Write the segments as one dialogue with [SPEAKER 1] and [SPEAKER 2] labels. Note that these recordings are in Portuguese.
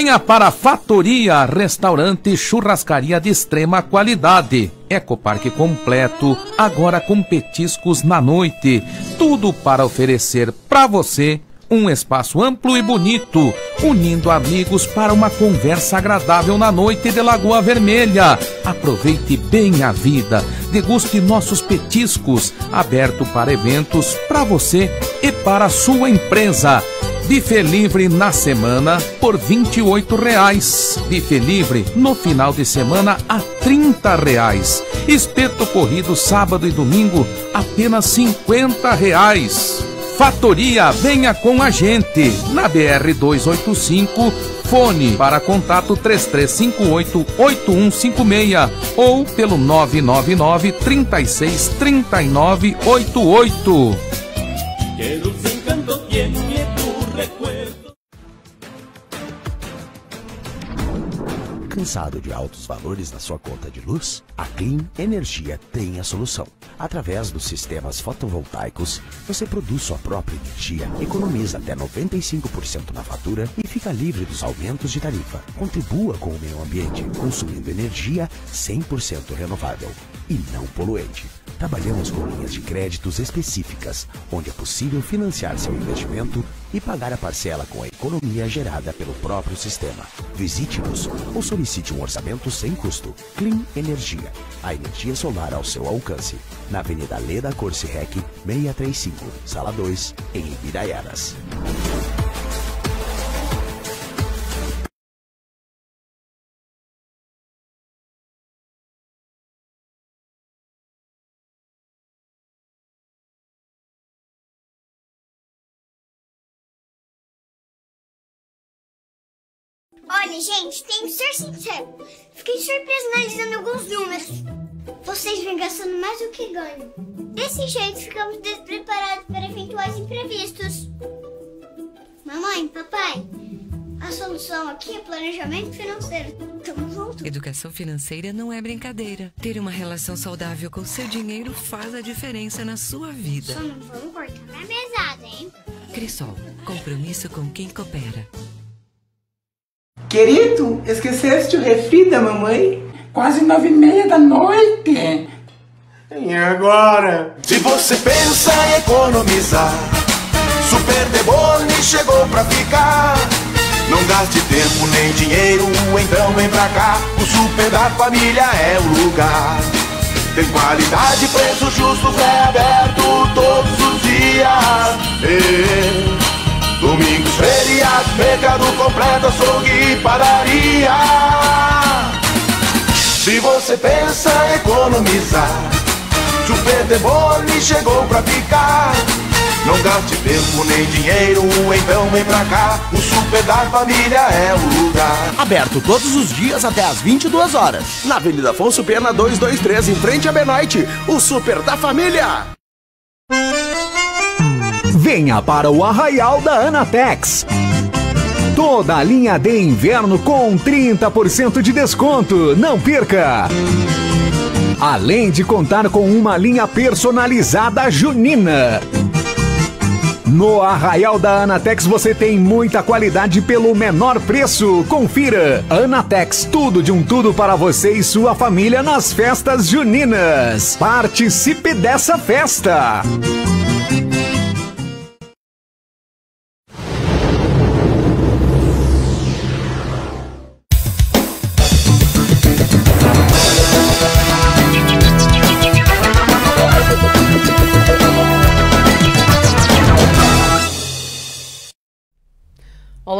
[SPEAKER 1] Venha para a Fatoria, restaurante churrascaria de extrema qualidade. Ecoparque completo, agora com petiscos na noite. Tudo para oferecer para você um espaço amplo e bonito, unindo amigos para uma conversa agradável na noite de Lagoa Vermelha. Aproveite bem a vida, deguste nossos petiscos, aberto para eventos para você e para a sua empresa. Bife livre na semana por 28 reais. Bife livre no final de semana a 30 reais. Espeto corrido sábado e domingo apenas 50 reais. Fatoria, venha com a gente. Na BR 285, fone para contato 3358-8156 ou pelo 999 36 39 88.
[SPEAKER 2] Cansado de altos valores na sua conta de luz? A Clean Energia tem a solução. Através dos sistemas fotovoltaicos, você produz sua própria energia, economiza até 95% na fatura e fica livre dos aumentos de tarifa. Contribua com o meio ambiente, consumindo energia 100% renovável e não poluente. Trabalhamos com linhas de créditos específicas, onde é possível financiar seu investimento e pagar a parcela com a economia gerada pelo próprio sistema. Visite-nos ou solicite um orçamento sem custo. Clean Energia, a energia solar ao seu alcance. Na Avenida Leda Corse Rec, 635, Sala 2, em Ibiraiaras.
[SPEAKER 3] Gente, tenho que ser sincero. Fiquei surpreso analisando alguns números. Vocês vêm gastando mais do que ganham. Desse jeito, ficamos despreparados para eventuais imprevistos. Mamãe, papai, a solução aqui é planejamento financeiro. Tamo junto.
[SPEAKER 4] Educação financeira não é brincadeira. Ter uma relação saudável com seu dinheiro faz a diferença na sua vida.
[SPEAKER 3] Só não vamos cortar na mesada, hein?
[SPEAKER 4] Crisol, compromisso com quem coopera.
[SPEAKER 5] Querido, esqueceste o refri da mamãe? Quase nove e meia da noite.
[SPEAKER 6] E agora? Se você pensa em economizar, Super Debone chegou pra ficar. Não gaste tempo nem dinheiro, então vem pra cá. O Super da Família é o lugar. Tem qualidade, preço justo, é aberto todos os dias. E... Domingos, feriados, mercado completo, açougue e padaria. Se você pensa economizar, Super Debone chegou pra ficar. Não gaste tempo nem dinheiro, então vem pra cá. O Super da Família é o lugar.
[SPEAKER 7] Aberto todos os dias até às 22 horas. Na Avenida Afonso Pena 223, em frente a Benoite. O Super da Família.
[SPEAKER 8] Venha para o Arraial da Anatex. Toda a linha de inverno com 30% de desconto. Não perca! Além de contar com uma linha personalizada junina. No Arraial da Anatex você tem muita qualidade pelo menor preço. Confira! Anatex, tudo de um tudo para você e sua família nas festas juninas. Participe dessa festa!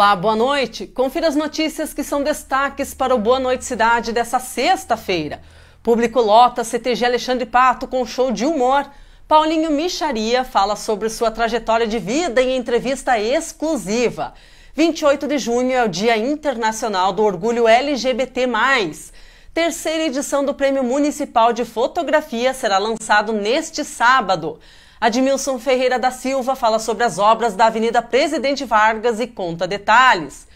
[SPEAKER 9] Olá, boa noite. Confira as notícias que são destaques para o Boa Noite Cidade dessa sexta-feira. Público lota CTG Alexandre Pato com show de humor. Paulinho Micharia fala sobre sua trajetória de vida em entrevista exclusiva. 28 de junho é o Dia Internacional do Orgulho LGBT+. Terceira edição do Prêmio Municipal de Fotografia será lançado neste sábado. Admilson Ferreira da Silva fala sobre as obras da Avenida Presidente Vargas e conta detalhes.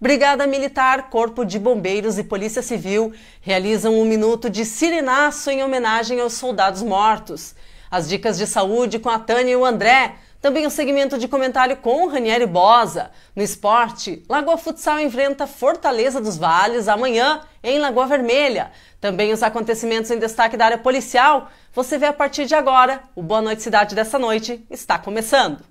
[SPEAKER 9] Brigada Militar, Corpo de Bombeiros e Polícia Civil realizam um minuto de sirenaço em homenagem aos soldados mortos. As dicas de saúde com a Tânia e o André. Também o segmento de comentário com Ranieri Bosa. No esporte, Lagoa Futsal enfrenta Fortaleza dos Vales amanhã em Lagoa Vermelha. Também os acontecimentos em destaque da área policial. Você vê a partir de agora. O Boa Noite Cidade dessa noite está começando.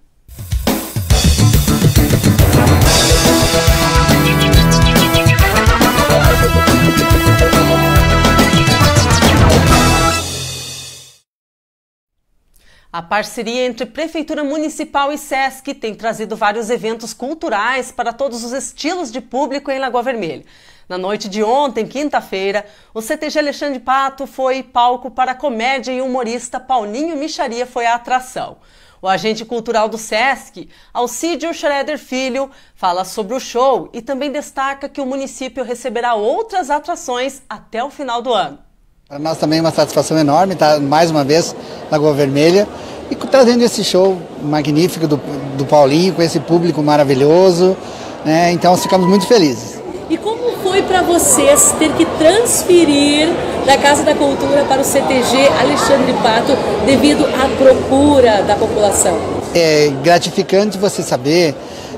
[SPEAKER 9] A parceria entre Prefeitura Municipal e SESC tem trazido vários eventos culturais para todos os estilos de público em Lagoa Vermelha. Na noite de ontem, quinta-feira, o CTG Alexandre Pato foi palco para a comédia e humorista Paulinho Micharia foi a atração. O agente cultural do SESC, Alcídio Schroeder Filho, fala sobre o show e também destaca que o município receberá outras atrações até o final do ano.
[SPEAKER 10] Para nós também é uma satisfação enorme estar mais uma vez na Lagoa Vermelha e trazendo esse show magnífico do, do Paulinho, com esse público maravilhoso. Né? Então ficamos muito felizes.
[SPEAKER 11] E como foi para vocês ter que transferir da Casa da Cultura para o CTG Alexandre Pato devido à procura da população?
[SPEAKER 10] É gratificante você saber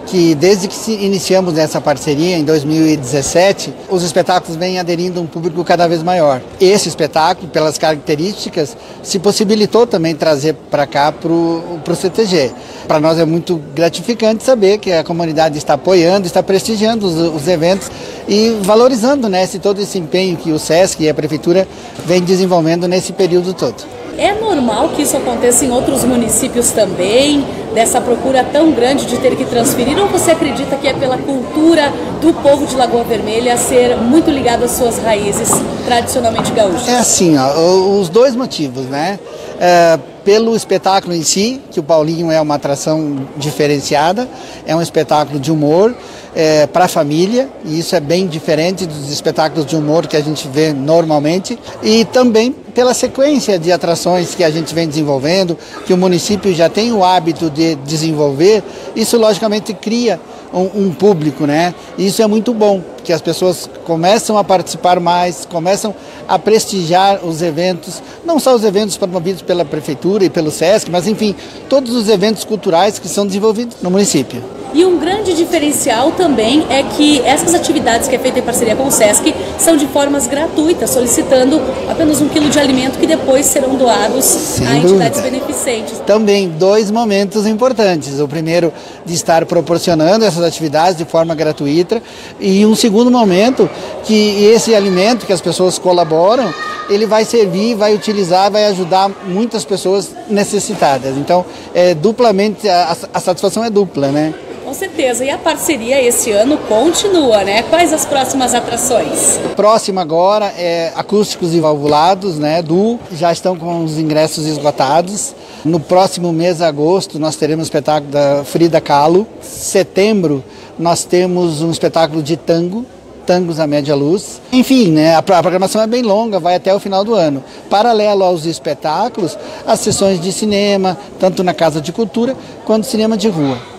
[SPEAKER 10] que desde que iniciamos essa parceria em 2017, os espetáculos vêm aderindo a um público cada vez maior. Esse espetáculo, pelas características, se possibilitou também trazer para cá para o CTG. Para nós é muito gratificante saber que a comunidade está apoiando, está prestigiando os, os eventos e valorizando né, esse, todo esse empenho que o SESC e a Prefeitura vem desenvolvendo nesse período todo.
[SPEAKER 11] É normal que isso aconteça em outros municípios também, dessa procura tão grande de ter que transferir, ou você acredita que é pela cultura do povo de Lagoa Vermelha ser muito ligado às suas raízes tradicionalmente gaúchas?
[SPEAKER 10] É assim, ó, os dois motivos, né? É, pelo espetáculo em si, que o Paulinho é uma atração diferenciada, é um espetáculo de humor é, para a família, e isso é bem diferente dos espetáculos de humor que a gente vê normalmente, e também pela sequência de atrações que a gente vem desenvolvendo, que o município já tem o hábito de desenvolver, isso logicamente cria um, um, público, né? Isso é muito bom, que as pessoas começam a participar mais, começam a prestigiar os eventos, não só os eventos promovidos pela prefeitura e pelo SESC, mas enfim, todos os eventos culturais que são desenvolvidos no município.
[SPEAKER 11] E um grande diferencial também é que essas atividades que é feita em parceria com o SESC são de formas gratuitas, solicitando apenas um quilo de alimento que depois serão doados Sem a entidades dúvida. beneficentes.
[SPEAKER 10] Também dois momentos importantes. O primeiro de estar proporcionando essas atividades de forma gratuita e um segundo momento que esse alimento que as pessoas colaboram, ele vai servir, vai utilizar, vai ajudar muitas pessoas necessitadas. Então, é duplamente, a, a satisfação é dupla, né?
[SPEAKER 11] Com certeza. E a parceria esse ano continua, né? Quais as próximas atrações?
[SPEAKER 10] Próxima agora é acústicos e valvulados, né? Do já estão com os ingressos esgotados. No próximo mês, agosto, nós teremos o espetáculo da Frida Kahlo. Setembro, nós temos um espetáculo de tango, tangos à média luz. Enfim, né, a programação é bem longa, vai até o final do ano. Paralelo aos espetáculos, as sessões de cinema, tanto na Casa de Cultura quanto cinema de rua.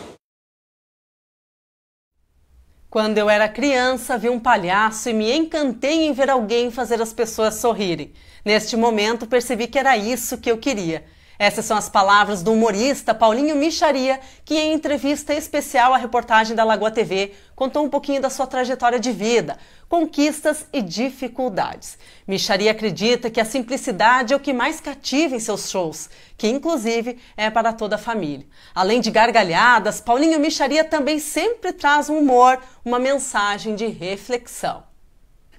[SPEAKER 9] Quando eu era criança, vi um palhaço e me encantei em ver alguém fazer as pessoas sorrirem. Neste momento, percebi que era isso que eu queria. Essas são as palavras do humorista Paulinho Micharia, que em entrevista especial à reportagem da Lagoa TV contou um pouquinho da sua trajetória de vida, conquistas e dificuldades. Micharia acredita que a simplicidade é o que mais cativa em seus shows, que inclusive é para toda a família. Além de gargalhadas, Paulinho Micharia também sempre traz um humor, uma mensagem de reflexão.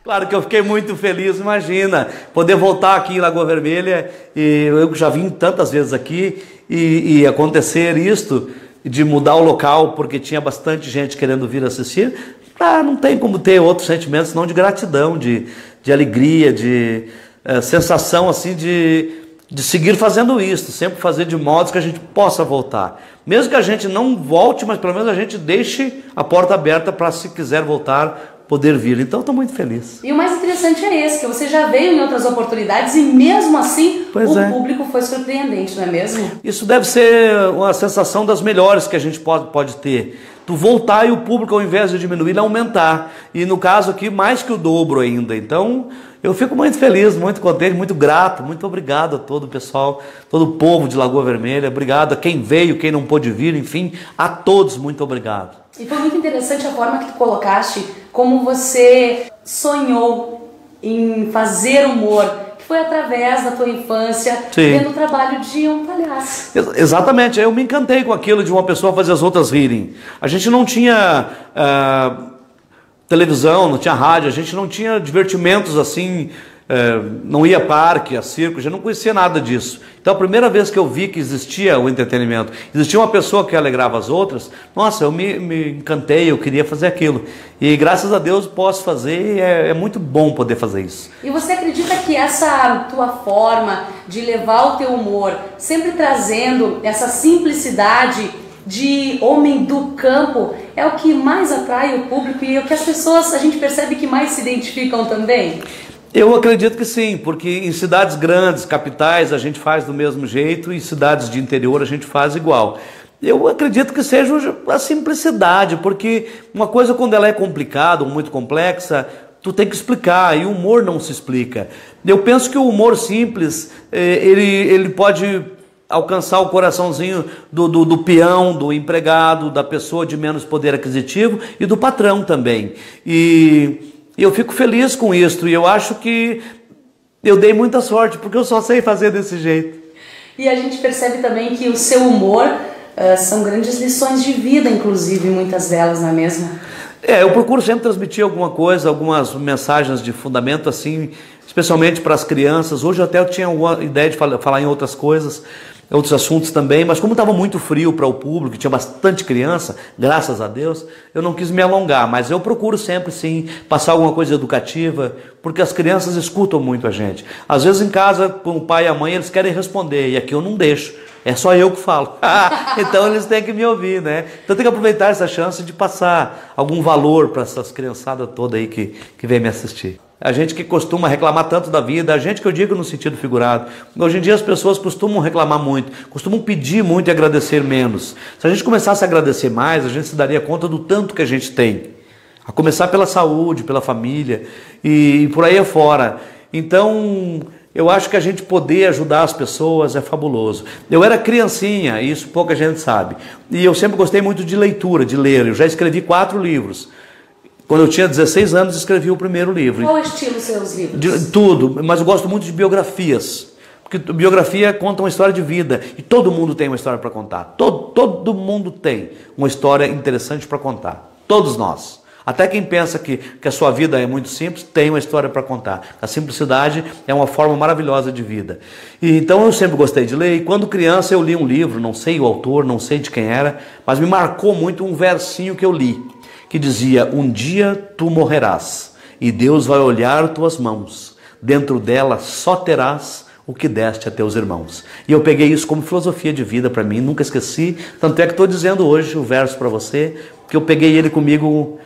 [SPEAKER 12] Claro que eu fiquei muito feliz, imagina, poder voltar aqui em Lagoa Vermelha, e eu já vim tantas vezes aqui, e, e acontecer isto, de mudar o local, porque tinha bastante gente querendo vir assistir, ah, não tem como ter outros sentimentos, senão de gratidão, de, de alegria, de é, sensação assim de, de seguir fazendo isso, sempre fazer de modo que a gente possa voltar. Mesmo que a gente não volte, mas pelo menos a gente deixe a porta aberta para, se quiser voltar, poder vir. Então estou muito feliz.
[SPEAKER 11] E o mais interessante é esse, que você já veio em outras oportunidades e mesmo assim pois o é. público foi surpreendente, não é mesmo?
[SPEAKER 12] Isso deve ser uma sensação das melhores que a gente pode, pode ter. Tu voltar e o público, ao invés de diminuir, aumentar. E no caso aqui, mais que o dobro ainda. Então, Eu fico muito feliz, muito contente, muito grato, muito obrigado a todo o pessoal, todo o povo de Lagoa Vermelha, obrigado a quem veio, quem não pôde vir, enfim, a todos muito obrigado.
[SPEAKER 11] E foi muito interessante a forma que tu colocaste, como você sonhou em fazer humor, que foi através da tua infância,
[SPEAKER 12] Sim.
[SPEAKER 11] vendo o trabalho de um palhaço.
[SPEAKER 12] Ex- Exatamente, eu me encantei com aquilo de uma pessoa fazer as outras rirem. A gente não tinha ah, televisão, não tinha rádio, a gente não tinha divertimentos assim, não ia a parque, a circo, gente não conhecia nada disso. Então a primeira vez que eu vi que existia o entretenimento, existia uma pessoa que alegrava as outras, nossa, eu me, me encantei, eu queria fazer aquilo. E graças a Deus posso fazer é, é muito bom poder fazer isso.
[SPEAKER 11] E você acredita que essa tua forma de levar o teu humor, sempre trazendo essa simplicidade de homem do campo, é o que mais atrai o público e é o que as pessoas, a gente percebe que mais se identificam também?
[SPEAKER 12] Eu acredito que sim, porque em cidades grandes, capitais, a gente faz do mesmo jeito e cidades de interior a gente faz igual. Eu acredito que seja a simplicidade, porque uma coisa quando ela é complicada ou muito complexa, tu tem que explicar e o humor não se explica. Eu penso que o humor simples, eh, ele, ele pode alcançar o coraçãozinho do, do, do peão, do empregado, da pessoa de menos poder aquisitivo e do patrão também. E e eu fico feliz com isso e eu acho que eu dei muita sorte, porque eu só sei fazer desse jeito.
[SPEAKER 11] E a gente percebe também que o seu humor ah, são grandes lições de vida, inclusive, muitas delas, não é mesmo?
[SPEAKER 12] É, eu procuro sempre transmitir alguma coisa, algumas mensagens de fundamento, assim, especialmente para as crianças. Hoje até eu tinha alguma ideia de fala- falar em outras coisas, outros assuntos também, mas como estava muito frio para o público, tinha bastante criança, graças a Deus, eu não quis me alongar, mas eu procuro sempre sim passar alguma coisa educativa, porque as crianças escutam muito a gente. Às vezes em casa, com o pai e a mãe, eles querem responder, e aqui eu não deixo. É só eu que falo. então eles têm que me ouvir, né? Então tem que aproveitar essa chance de passar algum valor para essas criançadas toda aí que, que vem me assistir. A gente que costuma reclamar tanto da vida, a gente que eu digo no sentido figurado. Hoje em dia as pessoas costumam reclamar muito, costumam pedir muito e agradecer menos. Se a gente começasse a agradecer mais, a gente se daria conta do tanto que a gente tem. A começar pela saúde, pela família e, por aí afora. Então, eu acho que a gente poder ajudar as pessoas é fabuloso. Eu era criancinha, isso pouca gente sabe. E eu sempre gostei muito de leitura, de ler. Eu já escrevi quatro livros. Quando eu tinha 16 anos, escrevi o primeiro livro.
[SPEAKER 11] Qual é o estilo seus livros?
[SPEAKER 12] De, tudo, mas eu gosto muito de biografias. Porque biografia conta uma história de vida. E todo mundo tem uma história para contar. Todo, todo mundo tem uma história interessante para contar. Todos nós. Até quem pensa que, que a sua vida é muito simples, tem uma história para contar. A simplicidade é uma forma maravilhosa de vida. E, então eu sempre gostei de ler. E quando criança eu li um livro, não sei o autor, não sei de quem era, mas me marcou muito um versinho que eu li, que dizia: Um dia tu morrerás, e Deus vai olhar tuas mãos, dentro delas só terás o que deste a teus irmãos. E eu peguei isso como filosofia de vida para mim, nunca esqueci. Tanto é que estou dizendo hoje o verso para você, que eu peguei ele comigo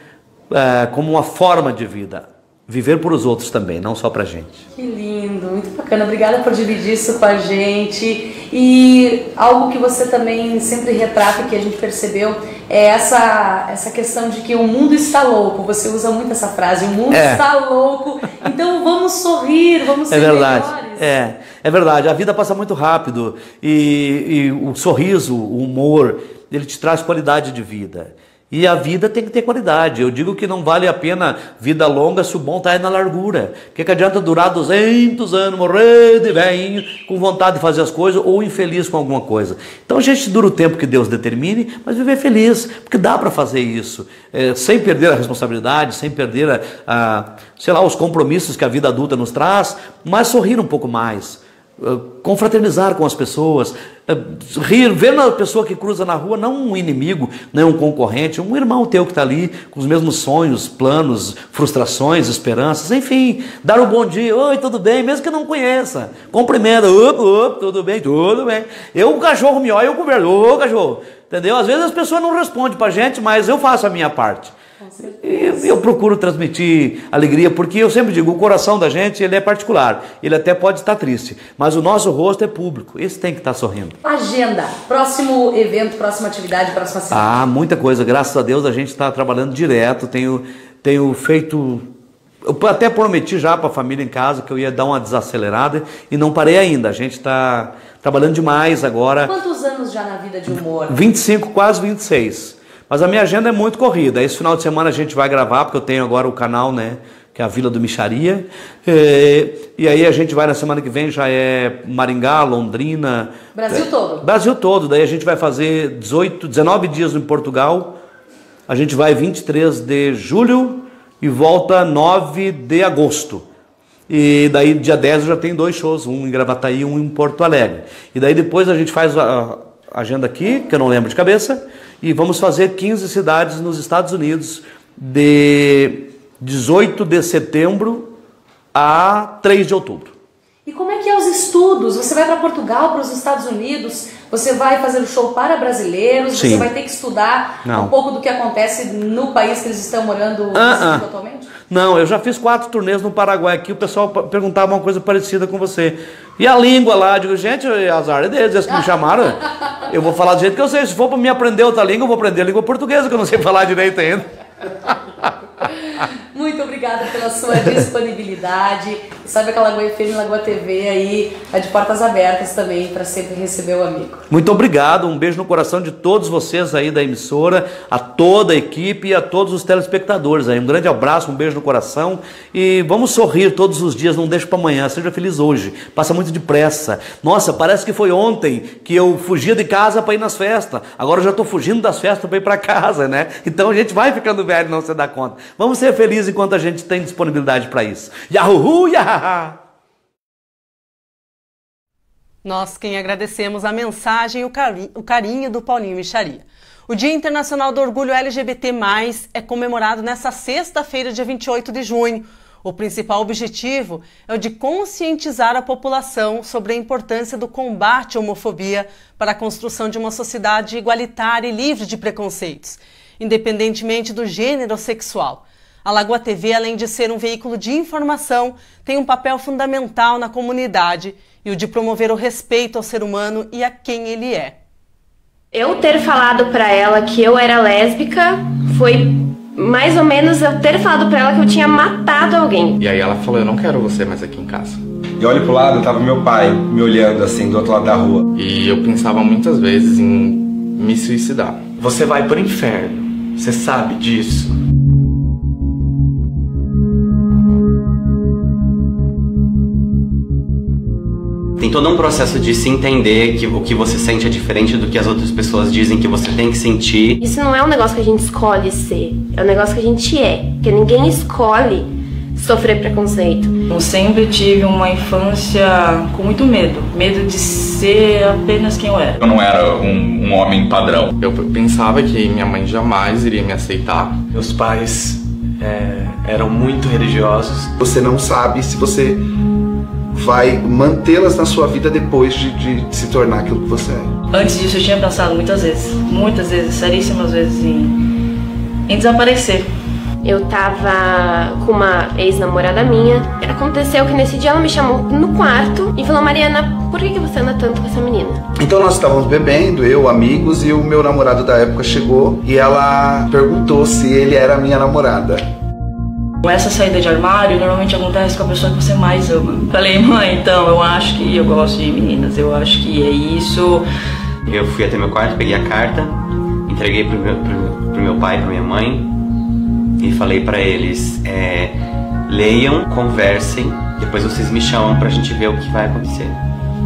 [SPEAKER 12] é, como uma forma de vida. Viver por os outros também, não só para gente.
[SPEAKER 11] Que lindo, muito bacana. Obrigada por dividir isso com a gente. E algo que você também sempre retrata, que a gente percebeu, é essa, essa questão de que o mundo está louco. Você usa muito essa frase, o mundo
[SPEAKER 12] É.
[SPEAKER 11] está louco. Então vamos sorrir, vamos ser
[SPEAKER 12] É verdade.
[SPEAKER 11] melhores.
[SPEAKER 12] É, é verdade. A vida passa muito rápido e, e o sorriso, o humor, ele te traz qualidade de vida. E a vida tem que ter qualidade. Eu digo que não vale a pena vida longa se o bom está aí na largura. O que, que adianta durar 200 anos, morrer de velhinho, com vontade de fazer as coisas ou infeliz com alguma coisa. Então a gente dura o tempo que Deus determine, mas viver feliz, porque dá para fazer isso, é, sem perder a responsabilidade, sem perder, a, a, sei lá, os compromissos que a vida adulta nos traz, mas sorrir um pouco mais. Uh, confraternizar com as pessoas, uh, rir, vendo a pessoa que cruza na rua, não um inimigo, não um concorrente, um irmão teu que está ali com os mesmos sonhos, planos, frustrações, esperanças, enfim, dar um bom dia, oi, tudo bem, mesmo que não conheça, cumprimenta, op, op, tudo bem, tudo bem. Eu, o cachorro me olha, eu converso, ô cachorro, entendeu? Às vezes as pessoas não respondem pra gente, mas eu faço a minha parte. E eu procuro transmitir alegria, porque eu sempre digo, o coração da gente ele é particular, ele até pode estar triste, mas o nosso rosto é público, esse tem que estar sorrindo.
[SPEAKER 11] Agenda, próximo evento, próxima atividade, próxima semana.
[SPEAKER 12] Ah, muita coisa, graças a Deus a gente está trabalhando direto, tenho, tenho feito eu até prometi já para a família em casa que eu ia dar uma desacelerada e não parei ainda. A gente está trabalhando demais agora.
[SPEAKER 11] Quantos anos já na vida de humor?
[SPEAKER 12] 25, quase 26. Mas a minha agenda é muito corrida. Esse final de semana a gente vai gravar, porque eu tenho agora o canal, né? Que é a Vila do Micharia. É, e aí a gente vai na semana que vem, já é Maringá, Londrina.
[SPEAKER 11] Brasil
[SPEAKER 12] é,
[SPEAKER 11] todo.
[SPEAKER 12] Brasil todo. Daí a gente vai fazer 18, 19 dias em Portugal. A gente vai 23 de julho e volta 9 de agosto. E daí, dia 10, eu já tenho dois shows, um em Gravataí e um em Porto Alegre. E daí depois a gente faz a agenda aqui, que eu não lembro de cabeça, e vamos fazer 15 cidades nos Estados Unidos de 18 de setembro a 3 de outubro.
[SPEAKER 11] E como é que é os estudos? Você vai para Portugal, para os Estados Unidos, você vai fazer o show para brasileiros,
[SPEAKER 12] Sim.
[SPEAKER 11] você vai ter que estudar
[SPEAKER 12] Não.
[SPEAKER 11] um pouco do que acontece no país que eles estão morando
[SPEAKER 12] Ah, ah.
[SPEAKER 11] atualmente?
[SPEAKER 12] Não, eu já fiz quatro turnês no Paraguai aqui, o pessoal perguntava uma coisa parecida com você. E a língua lá, eu digo, gente, azar é deles, eles que me chamaram. Eu vou falar do jeito que eu sei. Se for para me aprender outra língua, eu vou aprender a língua portuguesa, que eu não sei falar direito ainda.
[SPEAKER 11] Muito obrigada pela sua disponibilidade. Sabe que a Lagoa FM Lagoa TV aí é de portas abertas também para sempre receber o amigo.
[SPEAKER 12] Muito obrigado, um beijo no coração de todos vocês aí da emissora, a toda a equipe e a todos os telespectadores aí. Um grande abraço, um beijo no coração e vamos sorrir todos os dias, não deixe para amanhã, seja feliz hoje. Passa muito depressa. Nossa, parece que foi ontem que eu fugia de casa para ir nas festas. Agora eu já estou fugindo das festas para ir para casa, né? Então a gente vai ficando velho, não se dá. Vamos ser felizes enquanto a gente tem disponibilidade para isso. Yahoo, yahaha!
[SPEAKER 9] Nós quem agradecemos a mensagem e o carinho do Paulinho Micharia. O Dia Internacional do Orgulho LGBT+, é comemorado nesta sexta-feira, dia 28 de junho. O principal objetivo é o de conscientizar a população sobre a importância do combate à homofobia para a construção de uma sociedade igualitária e livre de preconceitos, independentemente do gênero sexual. A Lagoa TV, além de ser um veículo de informação, tem um papel fundamental na comunidade e o de promover o respeito ao ser humano e a quem ele é.
[SPEAKER 13] Eu ter falado pra ela que eu era lésbica foi mais ou menos eu ter falado pra ela que eu tinha matado alguém.
[SPEAKER 14] E aí ela falou, eu não quero você mais aqui em casa.
[SPEAKER 15] E olho pro lado, tava meu pai me olhando assim do outro lado da rua.
[SPEAKER 14] E eu pensava muitas vezes em me suicidar.
[SPEAKER 16] Você vai pro inferno. Você sabe disso.
[SPEAKER 17] Tem todo um processo de se entender que o que você sente é diferente do que as outras pessoas dizem que você tem que sentir.
[SPEAKER 13] Isso não é um negócio que a gente escolhe ser, é um negócio que a gente é. Porque ninguém escolhe sofrer preconceito.
[SPEAKER 18] Eu sempre tive uma infância com muito medo. Medo de ser apenas quem eu era.
[SPEAKER 14] Eu não era um, um homem padrão. Eu pensava que minha mãe jamais iria me aceitar.
[SPEAKER 16] Meus pais é, eram muito religiosos.
[SPEAKER 19] Você não sabe se você vai mantê-las na sua vida depois de, de se tornar aquilo que você é.
[SPEAKER 18] Antes disso eu tinha pensado muitas vezes, muitas vezes, seríssimas vezes em, em desaparecer.
[SPEAKER 13] Eu tava com uma ex-namorada minha. Aconteceu que nesse dia ela me chamou no quarto e falou: Mariana, por que, que você anda tanto com essa menina?
[SPEAKER 19] Então nós estávamos bebendo, eu, amigos, e o meu namorado da época chegou e ela perguntou se ele era minha namorada.
[SPEAKER 18] Essa saída de armário normalmente acontece com a pessoa que você mais ama. Falei, mãe, então, eu acho que eu gosto de meninas, eu acho que é isso.
[SPEAKER 17] Eu fui até meu quarto, peguei a carta, entreguei pro meu, pro, pro meu pai, pra minha mãe e falei pra eles: é, leiam, conversem, depois vocês me chamam pra gente ver o que vai acontecer.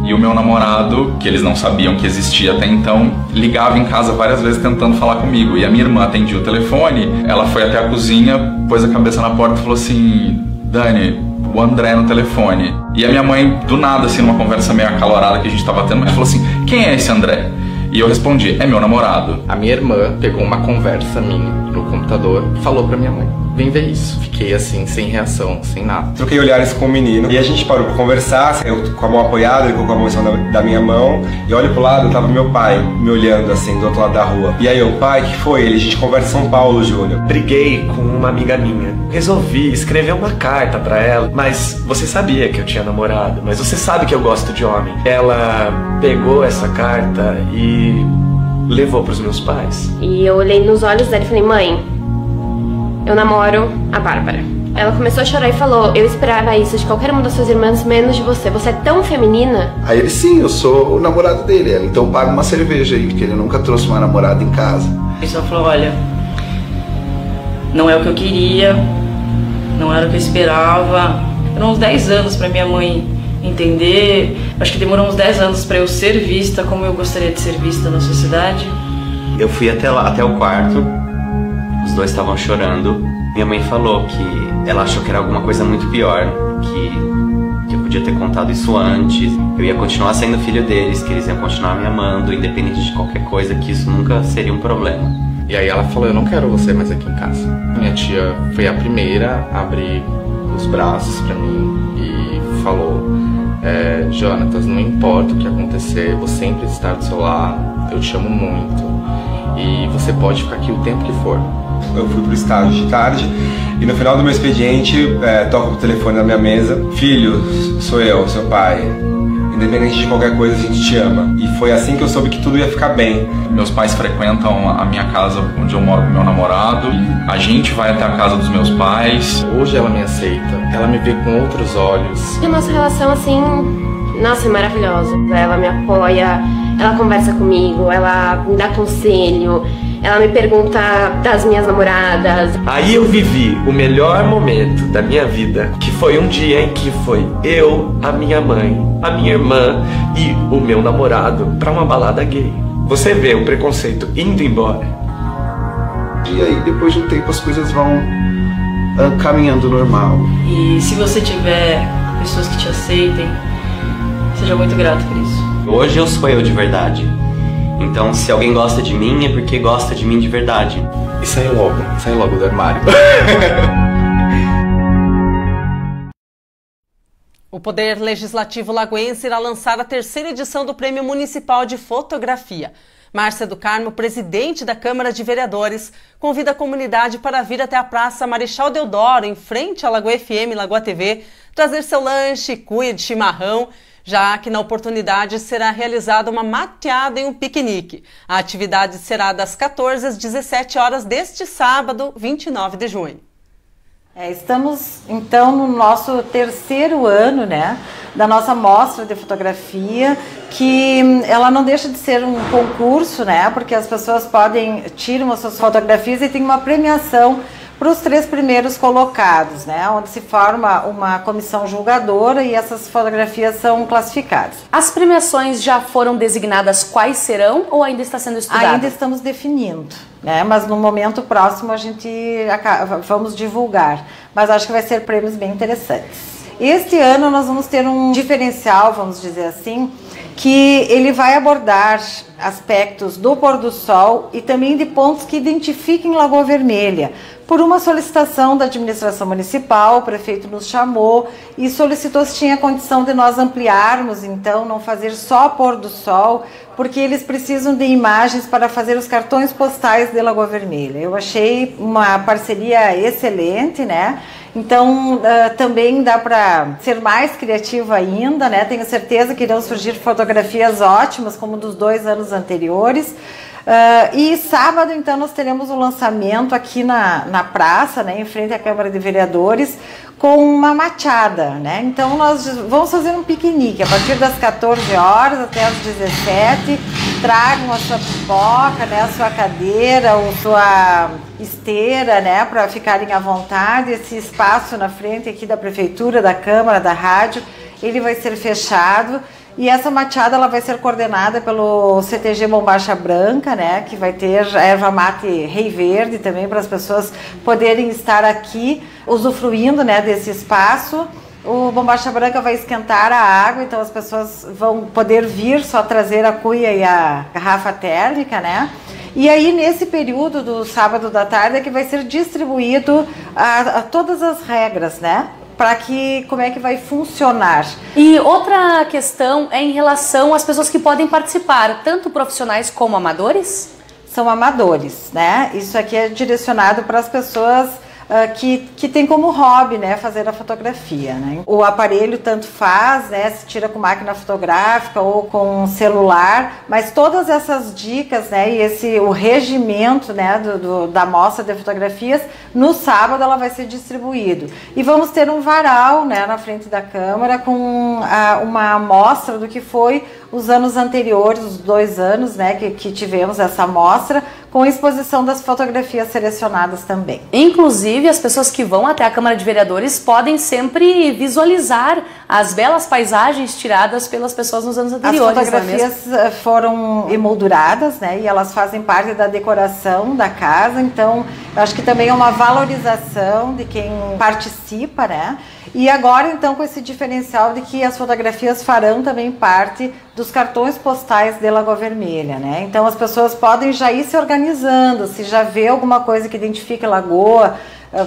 [SPEAKER 14] E o meu namorado, que eles não sabiam que existia até então, ligava em casa várias vezes tentando falar comigo. E a minha irmã atendia o telefone, ela foi até a cozinha, pôs a cabeça na porta e falou assim: Dani, o André no telefone. E a minha mãe, do nada, assim, numa conversa meio acalorada que a gente tava tendo, ela falou assim: Quem é esse André? E eu respondi: É meu namorado. A minha irmã pegou uma conversa minha no computador e falou pra minha mãe: Vem ver isso. Fiquei assim, sem reação, sem nada.
[SPEAKER 15] Troquei olhares com o menino e a gente parou pra conversar, eu com a mão apoiada, ele com a mão em cima da, da minha mão. E olho pro lado, tava meu pai me olhando assim, do outro lado da rua. E aí eu, pai, que foi? Ele, a gente conversa em São Paulo, Júnior.
[SPEAKER 16] Briguei com uma amiga minha. Resolvi escrever uma carta pra ela, mas você sabia que eu tinha namorado, mas você sabe que eu gosto de homem. Ela pegou essa carta e levou pros meus pais.
[SPEAKER 13] E eu olhei nos olhos dela e falei: Mãe, eu namoro a Bárbara. Ela começou a chorar e falou: Eu esperava isso de qualquer uma das suas irmãs, menos de você. Você é tão feminina.
[SPEAKER 19] Aí ele, sim, eu sou o namorado dele. Ela, então paga uma cerveja aí, porque ele nunca trouxe uma namorada em casa.
[SPEAKER 18] Ele só falou: Olha, não é o que eu queria, não era o que eu esperava. Eram uns 10 anos para minha mãe entender. Acho que demorou uns 10 anos para eu ser vista como eu gostaria de ser vista na sociedade.
[SPEAKER 17] Eu fui até lá, até o quarto. Os dois estavam chorando. Minha mãe falou que ela achou que era alguma coisa muito pior, que, que eu podia ter contado isso antes. Eu ia continuar sendo filho deles, que eles iam continuar me amando, independente de qualquer coisa, que isso nunca seria um problema.
[SPEAKER 14] E aí ela falou: Eu não quero você mais aqui em casa. Minha tia foi a primeira a abrir os braços para mim e falou: é, Jonatas, não importa o que acontecer, vou sempre estar do seu lado, eu te amo muito e você pode ficar aqui o tempo que for.
[SPEAKER 15] Eu fui pro estágio de tarde e no final do meu expediente é, toco o telefone na minha mesa: Filho, sou eu, seu pai. Independente de qualquer coisa, a gente te ama. E foi assim que eu soube que tudo ia ficar bem.
[SPEAKER 14] Meus pais frequentam a minha casa onde eu moro com meu namorado. A gente vai até a casa dos meus pais. Hoje ela me aceita, ela me vê com outros olhos.
[SPEAKER 13] E a nossa relação, assim, nossa, é maravilhosa. Ela me apoia, ela conversa comigo, ela me dá conselho, ela me pergunta das minhas namoradas.
[SPEAKER 16] Aí eu vivi o melhor momento da minha vida, que foi um dia em que foi eu, a minha mãe, a minha irmã e o meu namorado para uma balada gay. Você vê o preconceito indo embora.
[SPEAKER 19] E aí, depois de um tempo, as coisas vão ah, caminhando normal.
[SPEAKER 18] E se você tiver pessoas que te aceitem, seja muito grato por isso.
[SPEAKER 17] Hoje eu sou eu de verdade. Então, se alguém gosta de mim, é porque gosta de mim de verdade.
[SPEAKER 14] E sai logo, sai logo do armário.
[SPEAKER 9] O Poder Legislativo Lagoense irá lançar a terceira edição do Prêmio Municipal de Fotografia. Márcia do Carmo, presidente da Câmara de Vereadores, convida a comunidade para vir até a Praça Marechal Deodoro, em frente à Lagoa FM e Lagoa TV, trazer seu lanche, cuia de chimarrão, já que na oportunidade será realizada uma mateada e um piquenique. A atividade será das 14 às 17 horas deste sábado, 29 de junho.
[SPEAKER 20] É, estamos então no nosso terceiro ano, né, da nossa mostra de fotografia, que ela não deixa de ser um concurso, né, porque as pessoas podem tiram as suas fotografias e tem uma premiação para os três primeiros colocados, né, onde se forma uma comissão julgadora e essas fotografias são classificadas.
[SPEAKER 11] As premiações já foram designadas quais serão ou ainda está sendo estudado?
[SPEAKER 20] Ainda estamos definindo, né? Mas no momento próximo a gente vamos divulgar. Mas acho que vai ser prêmios bem interessantes. Este ano nós vamos ter um diferencial, vamos dizer assim, que ele vai abordar aspectos do pôr do sol e também de pontos que identifiquem Lagoa Vermelha. Por uma solicitação da administração municipal, o prefeito nos chamou e solicitou se tinha condição de nós ampliarmos, então, não fazer só pôr do sol, porque eles precisam de imagens para fazer os cartões postais de Lagoa Vermelha. Eu achei uma parceria excelente, né? Então, uh, também dá para ser mais criativo ainda, né? Tenho certeza que irão surgir fotografias ótimas, como dos dois anos anteriores. Uh, e sábado, então, nós teremos o um lançamento aqui na, na praça, né, em frente à Câmara de Vereadores, com uma machada, né? Então, nós vamos fazer um piquenique a partir das 14 horas até as 17. Tragam a sua pipoca, né, a sua cadeira, ou sua esteira, né, para ficarem à vontade. Esse espaço na frente aqui da Prefeitura, da Câmara, da Rádio, ele vai ser fechado. E essa machada ela vai ser coordenada pelo CTG Bombacha Branca, né, que vai ter erva mate rei verde também para as pessoas poderem estar aqui usufruindo, né, desse espaço. O Bombacha Branca vai esquentar a água, então as pessoas vão poder vir só trazer a cuia e a garrafa térmica, né? E aí, nesse período do sábado da tarde, é que vai ser distribuído a, a todas as regras, né? Para que como é que vai funcionar.
[SPEAKER 11] E outra questão é em relação às pessoas que podem participar, tanto profissionais como amadores?
[SPEAKER 20] São amadores, né? Isso aqui é direcionado para as pessoas uh, que, que tem como hobby, né, fazer a fotografia, né? O aparelho tanto faz, né, se tira com máquina fotográfica ou com celular, mas todas essas dicas, né, e esse o regimento, né, do, do da mostra de fotografias, no sábado ela vai ser distribuído. E vamos ter um varal, né, na frente da câmara com uh, uma amostra do que foi os anos anteriores, os dois anos, né, que, que tivemos essa amostra, com exposição das fotografias selecionadas também.
[SPEAKER 21] Inclusive, as pessoas que vão até a Câmara de Vereadores podem sempre visualizar as belas paisagens tiradas pelas pessoas nos anos anteriores.
[SPEAKER 20] As é fotografias é foram emolduradas, né, e elas fazem parte da decoração da casa, então eu acho que também é uma valorização de quem participa, né? E agora, então, com esse diferencial de que as fotografias farão também parte dos cartões postais de Lagoa Vermelha, né? Então, as pessoas podem já ir se organizando, se já vê alguma coisa que identifique Lagoa, eh,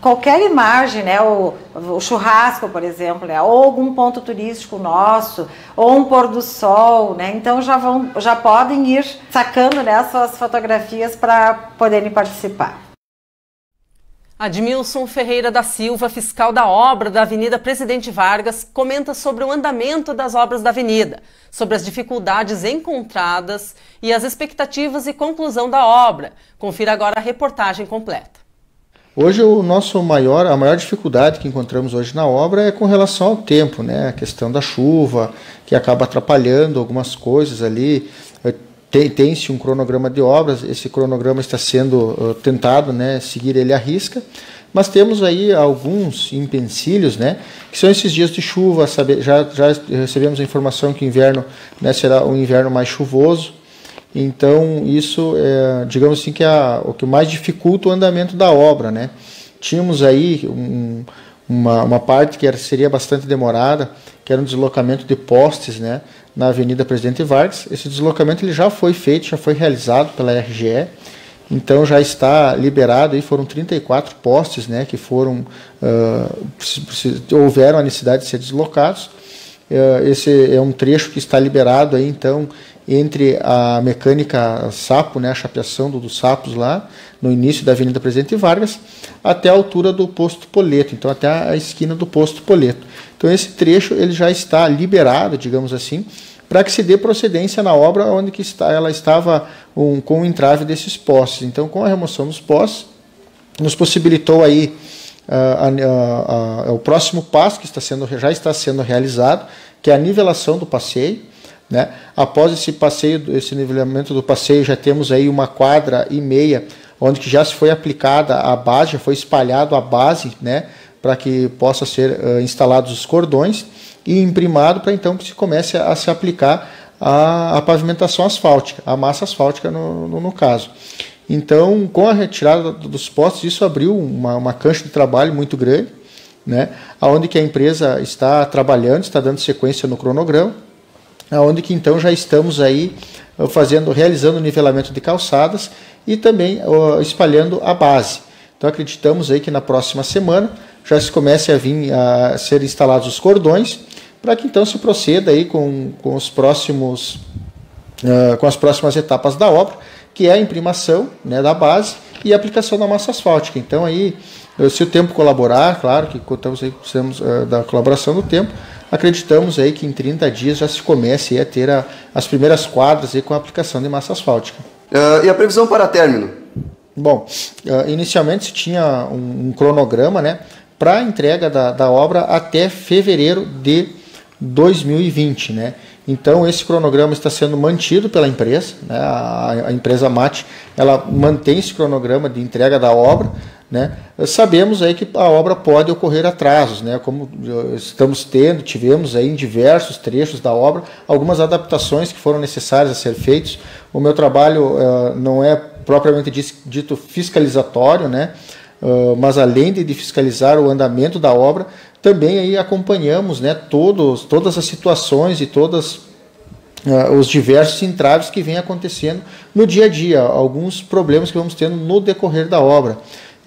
[SPEAKER 20] qualquer imagem, né? O, o churrasco, por exemplo, né? ou algum ponto turístico nosso, ou um pôr do sol, né? Então já vão, já podem ir sacando né, as suas fotografias para poderem participar.
[SPEAKER 9] Admilson Ferreira da Silva, fiscal da obra da Avenida Presidente Vargas, comenta sobre o andamento das obras da avenida, sobre as dificuldades encontradas e as expectativas e conclusão da obra. Confira agora a reportagem completa.
[SPEAKER 22] Hoje o nosso maior, a maior dificuldade que encontramos hoje na obra é com relação ao tempo, né? A questão da chuva, que acaba atrapalhando algumas coisas ali tem-se um cronograma de obras, esse cronograma está sendo uh, tentado né, seguir ele à risca, mas temos aí alguns empecilhos, né, que são esses dias de chuva, sabe, já, já recebemos a informação que o inverno né, será um inverno mais chuvoso, então isso é, digamos assim, que é o que mais dificulta o andamento da obra. Né. Tínhamos aí um, uma, uma parte que era, seria bastante demorada, que era um deslocamento de postes, né, na Avenida Presidente Vargas. Esse deslocamento ele já foi feito, já foi realizado pela RGE, então já está liberado e foram 34 postes, né, que foram uh, houveram a necessidade de ser deslocados. Uh, esse é um trecho que está liberado aí, então entre a mecânica Sapo, né, a chapeação do, dos sapos lá, no início da Avenida Presidente Vargas, até a altura do posto Poleto, então até a esquina do posto Poleto. Então esse trecho ele já está liberado, digamos assim, para que se dê procedência na obra onde que está, ela estava um, com o entrave desses postes. Então, com a remoção dos postes, nos possibilitou aí uh, uh, uh, o próximo passo que está sendo, já está sendo realizado, que é a nivelação do passeio. Né? Após esse passeio, esse nivelamento do passeio, já temos aí uma quadra e meia, onde que já se foi aplicada a base, já foi espalhado a base, né? para que possa ser uh, instalados os cordões e imprimado para então que se comece a, a se aplicar a, a, pavimentação asfáltica, a massa asfáltica no, no, no, caso. Então, com a retirada dos postes, isso abriu uma, uma cancha de trabalho muito grande, né, aonde que a empresa está trabalhando, está dando sequência no cronograma, aonde que então já estamos aí fazendo, realizando o nivelamento de calçadas e também espalhando a base. Então acreditamos aí que na próxima semana já se comece a vir a ser instalados os cordões, para que então se proceda aí com, com os próximos uh, com as próximas etapas da obra, que é a imprimação né, da base e a aplicação da massa asfáltica. Então aí, se o tempo colaborar, claro que contamos aí precisamos uh, da colaboração do tempo, acreditamos aí que em 30 dias já se comece a ter a, as primeiras quadras aí com a aplicação de massa asfáltica.
[SPEAKER 23] Uh, e a previsão para término?
[SPEAKER 22] Bom, uh, inicialmente se tinha um, um cronograma, né, para a entrega da, da obra até fevereiro de 2020, né? Então esse cronograma está sendo mantido pela empresa, né? a, a, empresa MAT, ela mantém esse cronograma de entrega da obra, né? Sabemos aí que a obra pode ocorrer atrasos, né? Como eh, estamos tendo, tivemos aí em diversos trechos da obra algumas adaptações que foram necessárias a ser feitas. O meu trabalho uh, não é propriamente dito fiscalizatório, né? Uh, mas além de fiscalizar o andamento da obra, também aí acompanhamos né, todos, todas as situações e todos uh, os diversos entraves que vêm acontecendo no dia a dia, alguns problemas que vamos tendo no decorrer da obra.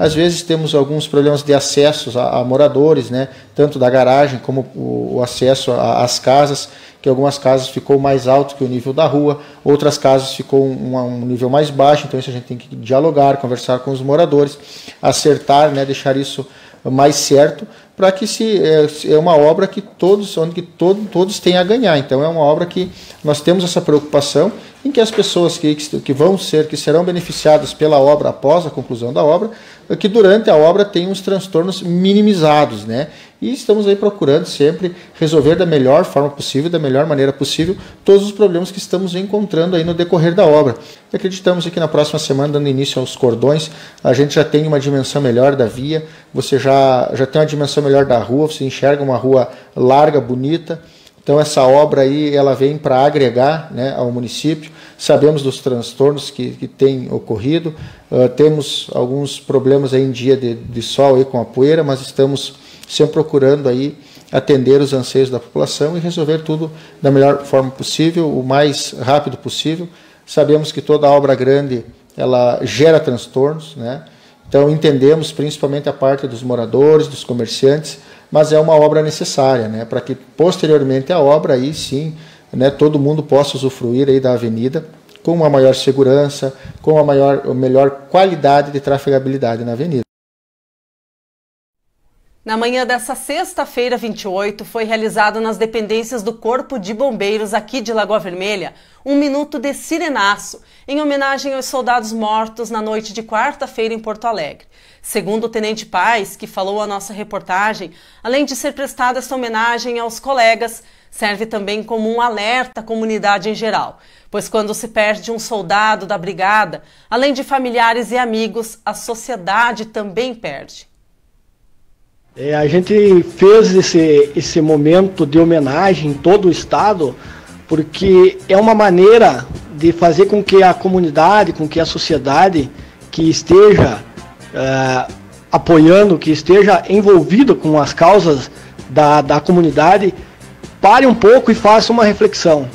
[SPEAKER 22] Às vezes temos alguns problemas de acessos a, a moradores, né, tanto da garagem como o, o acesso às casas, que algumas casas ficou mais alto que o nível da rua, outras casas ficou um, um nível mais baixo, então isso a gente tem que dialogar, conversar com os moradores, acertar, né, deixar isso mais certo, para que se é, é, uma obra que todos, onde que todo, todos têm a ganhar. Então é uma obra que nós temos essa preocupação em que as pessoas que, que vão ser, que serão beneficiadas pela obra após a conclusão da obra, que durante a obra tenham os transtornos minimizados, né? E estamos aí procurando sempre resolver da melhor forma possível, da melhor maneira possível, todos os problemas que estamos encontrando aí no decorrer da obra. E acreditamos que na próxima semana, dando início aos cordões, a gente já tem uma dimensão melhor da via, você já, já tem uma dimensão melhor da rua, você enxerga uma rua larga, bonita, então essa obra aí ela vem para agregar né, ao município. Sabemos dos transtornos que, que têm ocorrido, uh, temos alguns problemas aí em dia de, de sol aí com a poeira, mas estamos sempre procurando aí atender os anseios da população e resolver tudo da melhor forma possível, o mais rápido possível. Sabemos que toda obra grande ela gera transtornos, né? Então entendemos principalmente a parte dos moradores, dos comerciantes, mas é uma obra necessária, né, para que posteriormente a obra aí sim, né, todo mundo possa usufruir aí da avenida com uma maior segurança, com uma maior, melhor qualidade de trafegabilidade na avenida.
[SPEAKER 9] Na manhã dessa sexta-feira, 28, foi realizado nas dependências do Corpo de Bombeiros aqui de Lagoa Vermelha um minuto de sirenaço, em homenagem aos soldados mortos na noite de quarta-feira em Porto Alegre. Segundo o Tenente Paz, que falou a nossa reportagem, além de ser prestada esta homenagem aos colegas, serve também como um alerta à comunidade em geral, pois quando se perde um soldado da brigada, além de familiares e amigos, a sociedade também perde.
[SPEAKER 24] É, a gente fez esse, esse momento de homenagem em todo o estado porque é uma maneira de fazer com que a comunidade, com que a sociedade que esteja é, apoiando, que esteja envolvido com as causas da, da comunidade, pare um pouco e faça uma reflexão.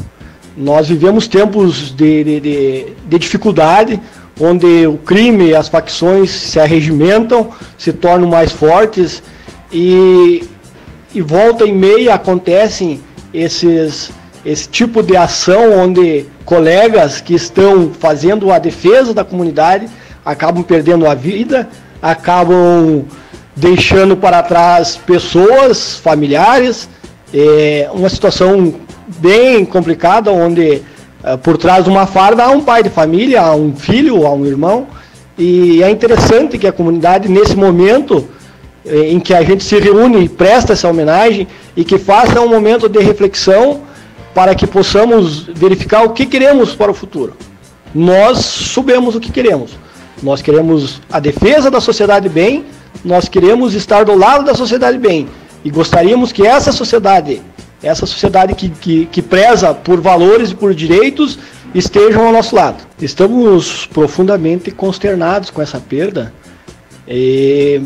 [SPEAKER 24] Nós vivemos tempos de, de, de, de dificuldade, onde o crime as facções se arregimentam, se tornam mais fortes e, e volta e meia acontecem esses, esse tipo de ação onde colegas que estão fazendo a defesa da comunidade acabam perdendo a vida, acabam deixando para trás pessoas, familiares, é uma situação bem complicada onde é, por trás de uma farda há um pai de família, há um filho, há um irmão, e é interessante que a comunidade nesse momento eh, em que a gente se reúne e presta essa homenagem e que faça um momento de reflexão para que possamos verificar o que queremos para o futuro. Nós sabemos o que queremos. Nós queremos a defesa da sociedade bem, nós queremos estar do lado da sociedade bem e gostaríamos que essa sociedade, essa sociedade que, que, que preza por valores e por direitos, estejam ao nosso lado. Estamos profundamente consternados com essa perda. E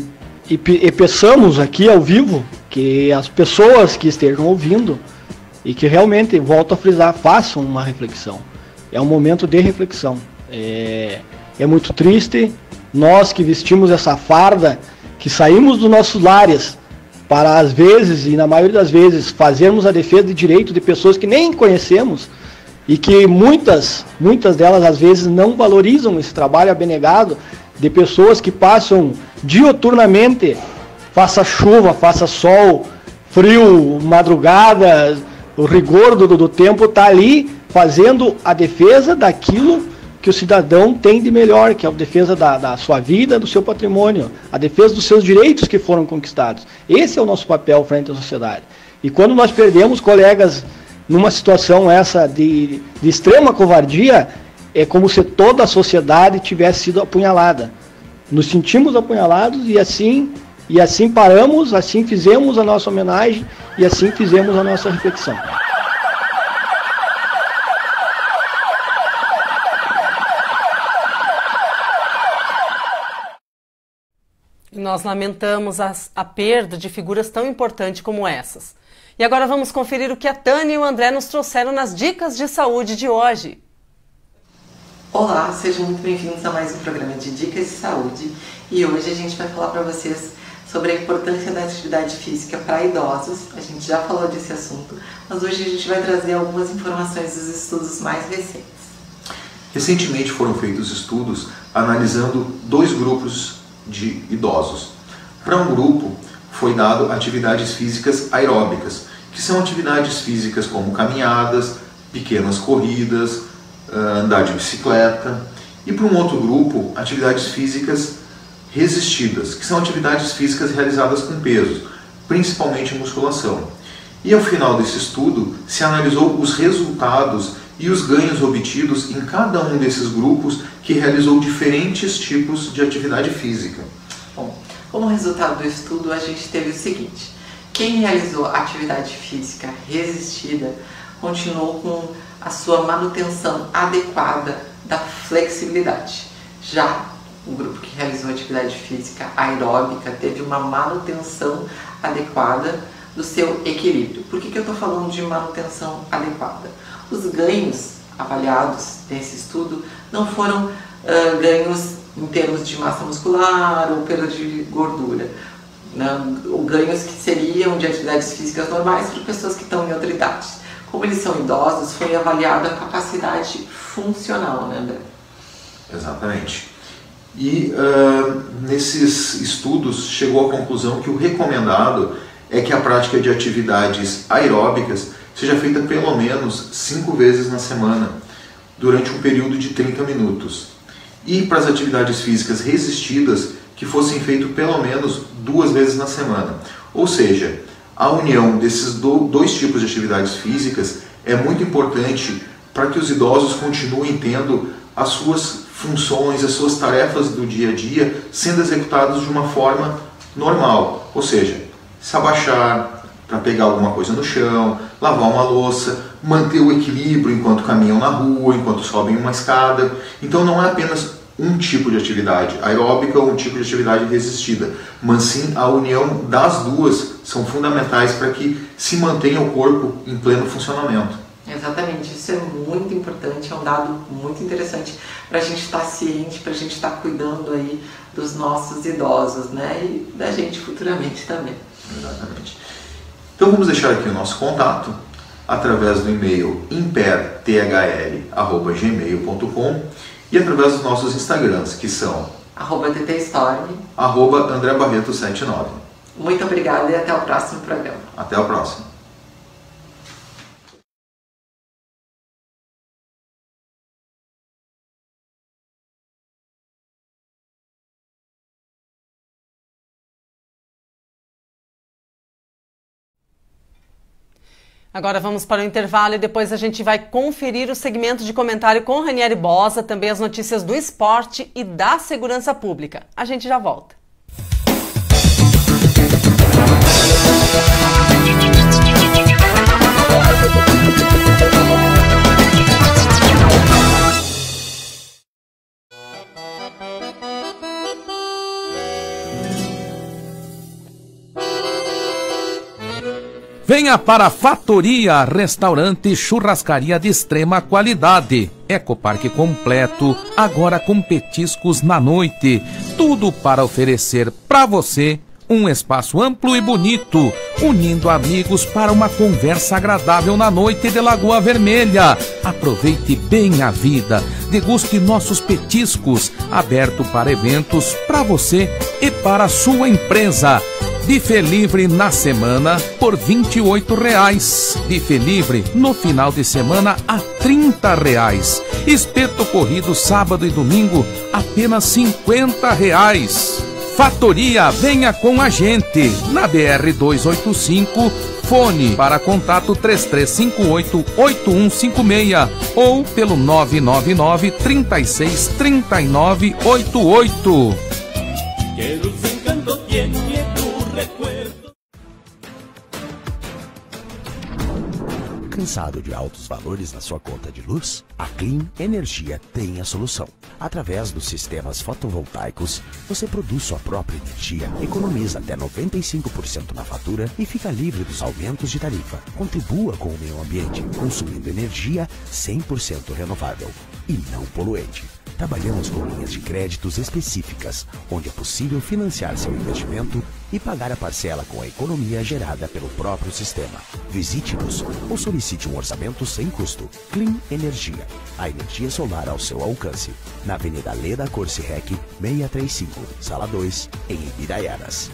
[SPEAKER 24] e, e peçamos aqui ao vivo que as pessoas que estejam ouvindo e que realmente, volto a frisar, façam uma reflexão. É um momento de reflexão. É, é muito triste nós que vestimos essa farda, que saímos dos nossos lares para às vezes e na maioria das vezes fazermos a defesa de direito de pessoas que nem conhecemos e que muitas, muitas delas às vezes não valorizam esse trabalho abnegado de pessoas que passam dioturnamente, faça chuva, faça sol, frio, madrugada, o rigor do, do tempo está ali fazendo a defesa daquilo que o cidadão tem de melhor, que é a defesa da, da, sua vida, do seu patrimônio, a defesa dos seus direitos que foram conquistados. Esse é o nosso papel frente à sociedade. E quando nós perdemos colegas numa situação essa de, de extrema covardia, é como se toda a sociedade tivesse sido apunhalada nos sentimos apunhalados e assim e assim paramos, assim fizemos a nossa homenagem e assim fizemos a nossa reflexão.
[SPEAKER 9] Nós lamentamos a, a perda de figuras tão importantes como essas. E agora vamos conferir o que a Tânia e o André nos trouxeram nas dicas de saúde de hoje.
[SPEAKER 25] Olá, sejam muito bem-vindos a mais um programa de Dicas de Saúde e hoje a gente vai falar para vocês sobre a importância da atividade física para idosos. A gente já falou desse assunto, mas hoje a gente vai trazer algumas informações dos estudos mais recentes.
[SPEAKER 26] Recentemente foram feitos estudos analisando dois grupos de idosos. Para um grupo foi dado atividades físicas aeróbicas, que são atividades físicas como caminhadas, pequenas corridas, andar de bicicleta, e para um outro grupo, atividades físicas resistidas, que são atividades físicas realizadas com peso, principalmente musculação. E ao final desse estudo, se analisou os resultados e os ganhos obtidos em cada um desses grupos que realizou diferentes tipos de atividade física.
[SPEAKER 25] Bom, como resultado do estudo, a gente teve o seguinte: quem realizou atividade física resistida continuou com a sua manutenção adequada da flexibilidade. Já o grupo que realizou atividade física aeróbica teve uma manutenção adequada do seu equilíbrio. Por que, que eu estou falando de manutenção adequada? Os ganhos avaliados nesse estudo não foram uh, ganhos em termos de massa muscular ou perda de gordura, né? ou ganhos que seriam de atividades físicas normais para pessoas que estão em outra idade. Como eles são idosos, foi avaliada a capacidade funcional, né, André?
[SPEAKER 26] Exatamente. E uh, nesses estudos chegou à conclusão que o recomendado é que a prática de atividades aeróbicas seja feita pelo menos cinco vezes na semana, durante um período de 30 minutos. E para as atividades físicas resistidas, que fossem feitas pelo menos duas vezes na semana. Ou seja, a união desses dois tipos de atividades físicas é muito importante para que os idosos continuem tendo as suas funções, as suas tarefas do dia a dia sendo executadas de uma forma normal, ou seja, se abaixar para pegar alguma coisa no chão, lavar uma louça, manter o equilíbrio enquanto caminham na rua, enquanto sobem uma escada. Então não é apenas um tipo de atividade aeróbica ou um tipo de atividade resistida, mas sim a união das duas são fundamentais para que se mantenha o corpo em pleno funcionamento.
[SPEAKER 25] Exatamente, isso é muito importante, é um dado muito interessante para a gente estar tá ciente, para a gente estar tá cuidando aí dos nossos idosos, né? E da gente futuramente também.
[SPEAKER 26] Exatamente. Então vamos deixar aqui o nosso contato através do e-mail imperthl.gmail.com e através dos nossos Instagrams, que são
[SPEAKER 25] arroba TTStorm,
[SPEAKER 26] arroba André Barreto 79.
[SPEAKER 25] Muito obrigada e até o próximo programa.
[SPEAKER 26] Até o próximo.
[SPEAKER 9] Agora vamos para o intervalo e depois a gente vai conferir o segmento de comentário com Ranieri Bosa, também as notícias do esporte e da segurança pública. A gente já volta.
[SPEAKER 1] Venha para a Fatoria, restaurante churrascaria de extrema qualidade. Ecoparque completo, agora com petiscos na noite. Tudo para oferecer para você um espaço amplo e bonito, unindo amigos para uma conversa agradável na noite de Lagoa Vermelha. Aproveite bem a vida, deguste nossos petiscos, aberto para eventos para você e para sua empresa. Bife livre na semana por 28 reais. Bife livre no final de semana a 30 reais. Espeto corrido sábado e domingo apenas 50 reais. Fatoria, venha com a gente na BR 285. Fone para contato 3358 8156 ou pelo 999 36 39 88.
[SPEAKER 2] Cansado de altos valores na sua conta de luz? A Clean Energia tem a solução. Através dos sistemas fotovoltaicos, você produz sua própria energia, economiza até 95% na fatura e fica livre dos aumentos de tarifa. Contribua com o meio ambiente, consumindo energia 100% renovável e não poluente. Trabalhamos com linhas de créditos específicas, onde é possível financiar seu investimento e pagar a parcela com a economia gerada pelo próprio sistema. Visite-nos ou solicite um orçamento sem custo. Clean Energia, a energia solar ao seu alcance. Na Avenida Leda Corse Rec, 635, Sala 2, em Ibiraiaras.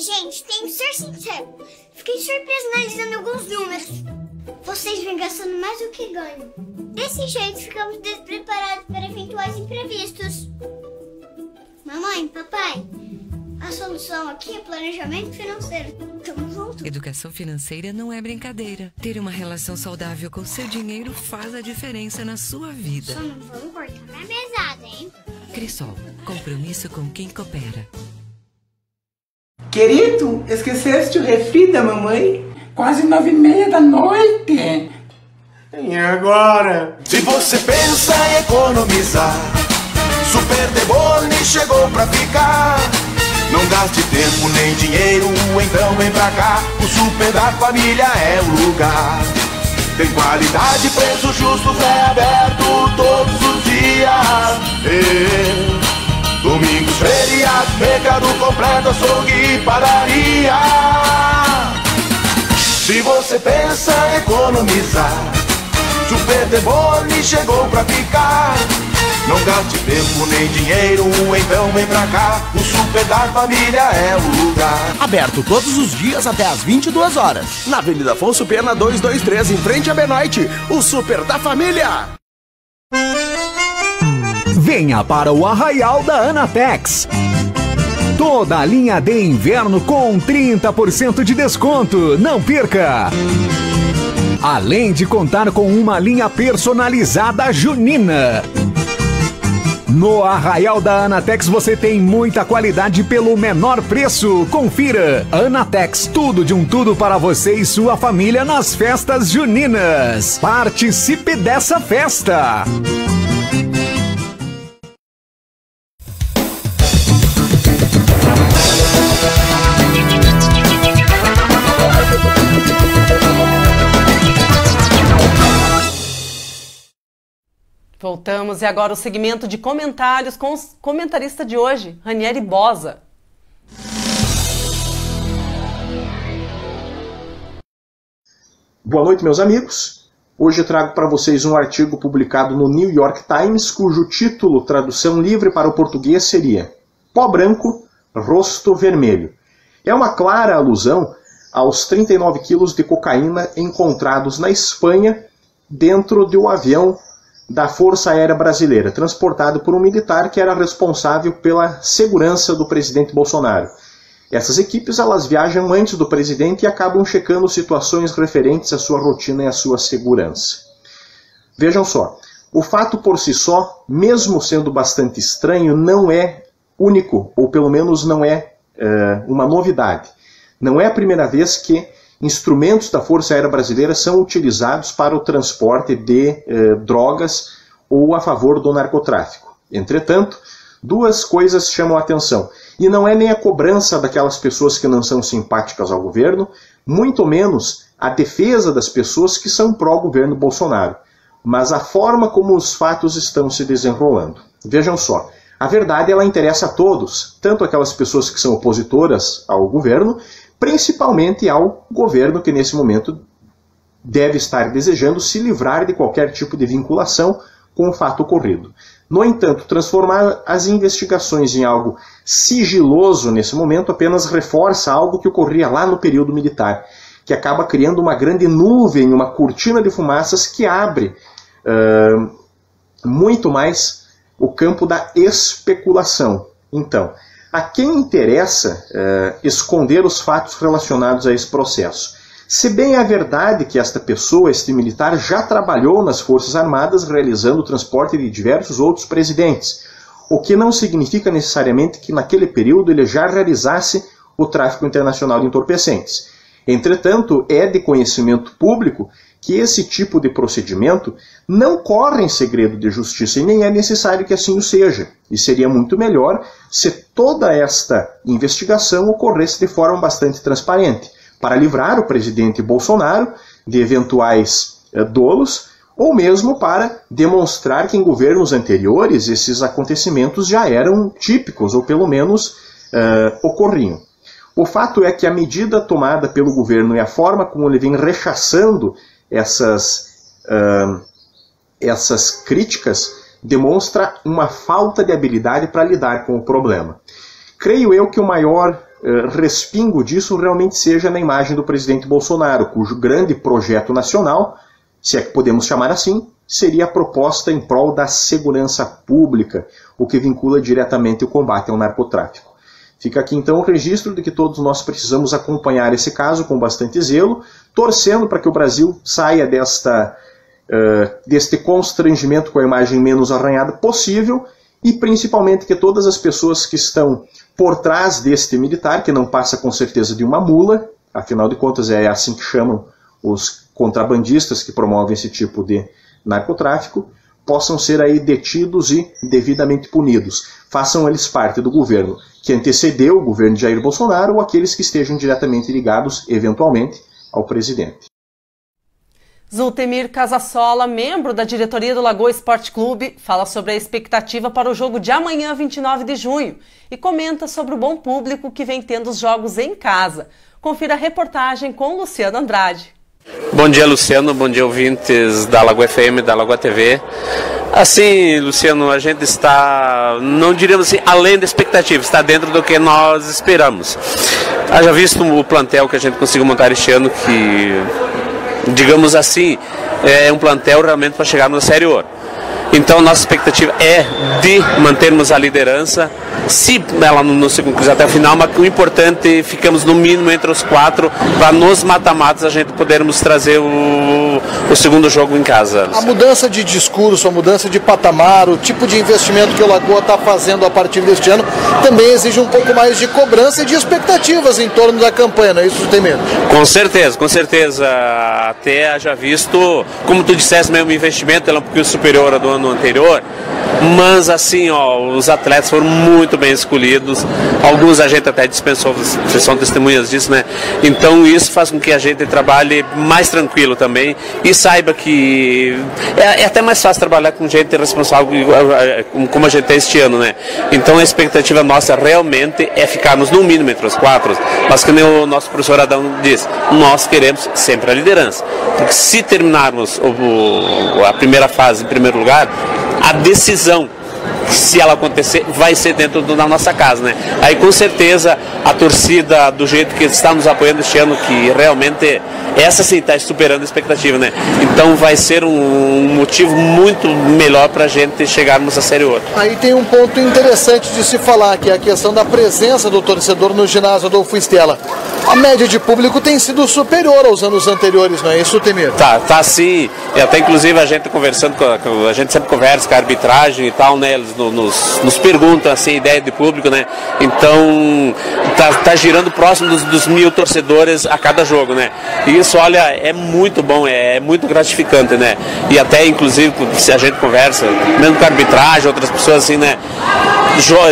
[SPEAKER 3] Gente, tenho que ser sincero. Fiquei surpreso analisando alguns números. Vocês vêm gastando mais do que ganham. Desse jeito, ficamos despreparados para eventuais imprevistos. Mamãe, papai, a solução aqui é planejamento financeiro. Tamo junto.
[SPEAKER 4] Educação financeira não é brincadeira. Ter uma relação saudável com seu dinheiro faz a diferença na sua vida.
[SPEAKER 3] Só não vamos cortar minha mesada, hein?
[SPEAKER 4] Crisol, compromisso com quem coopera.
[SPEAKER 27] Querido, esqueceste o refri da mamãe? Quase nove e meia da noite. E agora?
[SPEAKER 6] Se você pensa em economizar, Super Debone chegou pra ficar. Não gaste tempo nem dinheiro, então vem pra cá. O Super da Família é o lugar. Tem qualidade, preço justo, é aberto todos os dias. E... Domingos, feriados, mercado completo, açougue e padaria. Se você pensa economizar, Super Debone chegou pra ficar. Não gaste tempo nem dinheiro, então vem pra cá. O Super da Família é o lugar.
[SPEAKER 2] Aberto todos os dias até às 22 horas. Na Avenida Afonso Pena 223, em frente à Benoite. O Super da Família.
[SPEAKER 8] Venha para o Arraial da Anatex. Toda a linha de inverno com 30% de desconto. Não perca! Além de contar com uma linha personalizada junina. No Arraial da Anatex você tem muita qualidade pelo menor preço. Confira! Anatex, tudo de um tudo para você e sua família nas festas juninas. Participe dessa festa!
[SPEAKER 9] Voltamos e agora o segmento de comentários com o comentarista de hoje, Ranieri Bosa.
[SPEAKER 28] Boa noite, meus amigos. Hoje trago para vocês um artigo publicado no New York Times, cujo título, tradução livre para o português, seria Pó branco, rosto vermelho. É uma clara alusão aos 39 quilos de cocaína encontrados na Espanha dentro de um avião da Força Aérea Brasileira, transportado por um militar que era responsável pela segurança do presidente Bolsonaro. Essas equipes elas viajam antes do presidente e acabam checando situações referentes à sua rotina e à sua segurança. Vejam só, o fato por si só, mesmo sendo bastante estranho, não é único, ou pelo menos não é, é uma novidade. Não é a primeira vez que instrumentos da Força Aérea Brasileira são utilizados para o transporte de eh, drogas ou a favor do narcotráfico. Entretanto, duas coisas chamam a atenção. E não é nem a cobrança daquelas pessoas que não são simpáticas ao governo, muito menos a defesa das pessoas que são pró-governo Bolsonaro, mas a forma como os fatos estão se desenrolando. Vejam só, a verdade ela interessa a todos, tanto aquelas pessoas que são opositoras ao governo, principalmente ao governo que nesse momento deve estar desejando se livrar de qualquer tipo de vinculação com o fato ocorrido. No entanto, transformar as investigações em algo sigiloso nesse momento apenas reforça algo que ocorria lá no período militar, que acaba criando uma grande nuvem, uma cortina de fumaças que abre uh, muito mais o campo da especulação. Então, a quem interessa uh, esconder os fatos relacionados a esse processo? Se bem é verdade que esta pessoa, este militar, já trabalhou nas Forças Armadas realizando o transporte de diversos outros presidentes, o que não significa necessariamente que naquele período ele já realizasse o tráfico internacional de entorpecentes. Entretanto, é de conhecimento público que esse tipo de procedimento não corre em segredo de justiça e nem é necessário que assim o seja. E seria muito melhor se toda esta investigação ocorresse de forma bastante transparente, para livrar o presidente Bolsonaro de eventuais eh, dolos ou mesmo para demonstrar que em governos anteriores esses acontecimentos já eram típicos ou pelo menos eh, ocorriam. O fato é que a medida tomada pelo governo e a forma como ele vem rechaçando essas, uh, essas críticas demonstra uma falta de habilidade para lidar com o problema. Creio eu que o maior uh, respingo disso realmente seja na imagem do presidente Bolsonaro, cujo grande projeto nacional, se é que podemos chamar assim, seria a proposta em prol da segurança pública, o que vincula diretamente o combate ao narcotráfico. Fica aqui então o registro de que todos nós precisamos acompanhar esse caso com bastante zelo, torcendo para que o Brasil saia desta, uh, deste constrangimento com a imagem menos arranhada possível e principalmente que todas as pessoas que estão por trás deste militar, que não passa com certeza de uma mula, afinal de contas é assim que chamam os contrabandistas que promovem esse tipo de narcotráfico, possam ser aí detidos e devidamente punidos. Façam eles parte do governo que antecedeu o governo de Jair Bolsonaro ou aqueles que estejam diretamente ligados, eventualmente, ao presidente.
[SPEAKER 9] Zultemir Casasola, membro da diretoria do Lagoa Esporte Clube, fala sobre a expectativa para o jogo de amanhã, 29 de junho, e comenta sobre o bom público que vem tendo os jogos em casa. Confira a reportagem com Luciano Andrade.
[SPEAKER 29] Bom dia, Luciano. Bom dia, ouvintes da Lagoa FM, da Lagoa TV. Assim, Luciano, a gente está, não diríamos assim, além da expectativa, está dentro do que nós esperamos. Haja visto o plantel que a gente conseguiu montar este ano, que, digamos assim, é um plantel realmente para chegar no Série Ouro. Então, nossa expectativa é de mantermos a liderança, se ela não se concluir até o final, mas o importante é ficamos no mínimo entre os quatro para nos mata-matas a gente podermos trazer o, o segundo jogo em casa.
[SPEAKER 30] A mudança de discurso, a mudança de patamar, o tipo de investimento que o Lagoa está fazendo a partir deste ano também exige um pouco mais de cobrança e de expectativas em torno da campanha, não é isso, tem medo?
[SPEAKER 29] Com certeza, com certeza. Até já visto, como tu disseste mesmo, o investimento é um pouquinho superior ao do ano anterior, mas assim, ó, os atletas foram muito bem escolhidos, alguns a gente até dispensou, vocês são testemunhas disso, né? Então isso faz com que a gente trabalhe mais tranquilo também e saiba que é, é até mais fácil trabalhar com gente responsável como a gente tem este ano, né? Então a expectativa nossa realmente é ficarmos no mínimo entre os quatro, mas como o nosso professor Adão diz, nós queremos sempre a liderança, porque se terminarmos o, a primeira fase em primeiro lugar, a decisão se ela acontecer, vai ser dentro da nossa casa, né? Aí com certeza a torcida, do jeito que está nos apoiando este ano, que realmente essa sim está superando a expectativa, né? Então vai ser um, motivo muito melhor para a gente chegarmos à Série Ouro.
[SPEAKER 30] Aí tem um ponto interessante de se falar, que é a questão da presença do torcedor no ginásio Adolfo Estela. A média de público tem sido superior aos anos anteriores, não é isso, Temir?
[SPEAKER 29] Tá, tá sim. E até inclusive a gente conversando, com a, gente sempre conversa com a arbitragem e tal, né? Eles nos, nos perguntam assim, ideia de público, né? Então tá, tá girando próximo dos, dos mil torcedores a cada jogo, né? E isso, olha, é muito bom, é, é, muito gratificante, né? E até, inclusive, se a gente conversa, mesmo com a arbitragem, outras pessoas assim, né?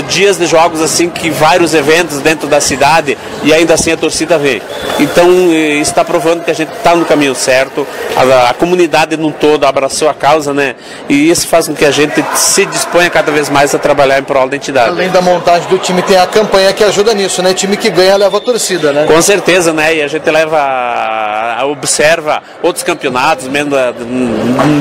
[SPEAKER 29] Dias de jogos assim que vários eventos dentro da cidade e ainda assim a torcida vem. Então isso está provando que a gente está no caminho certo, a, a, comunidade num todo abraçou a causa, né? E isso faz com que a gente se disponha cada vez mais a trabalhar em prol da entidade.
[SPEAKER 30] Além da montagem do time, tem a campanha que ajuda nisso, né? Time que ganha leva a torcida, né?
[SPEAKER 29] Com certeza, né? E a gente leva observa outros campeonatos, mesmo,